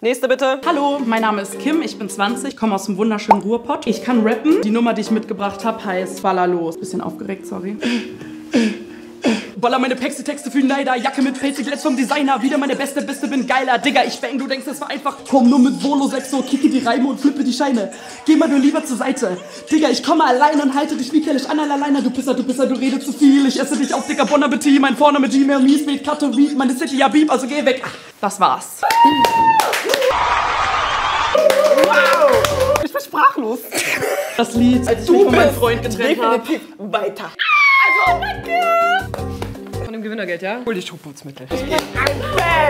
Nächste bitte. Hallo, mein Name ist Kim, ich bin 20, komme aus dem wunderschönen Ruhrpott. Ich kann rappen. Die Nummer, die ich mitgebracht habe, heißt Ballerlos. Bisschen aufgeregt, sorry. Baller meine Texte, Texte für Neider, Jacke mit Pelzig, let's vom Designer, wieder meine beste, beste, bin geiler, Digga, ich bang, du denkst, das war einfach, komm nur mit Volo 6 so, kicke die Reime und flippe die Scheine, geh mal nur lieber zur Seite, Digga, ich komme allein und halte dich wie Kellisch an alleine, du Pisser, du Pisser, du redest zu viel, ich esse dich auf, Dicker, Bon Appetit, mein Vorname Gmail, Mies, mit Katowice, meine City, ja, Beep, also geh weg, das war's. Das Lied, als ich mich von meinem Freund getrennt habe. Definitiv weiter. Also, oh mein Gott. Von dem Gewinnergeld, ja? Hol die Schuhputzmittel. Ich bin ein Fan.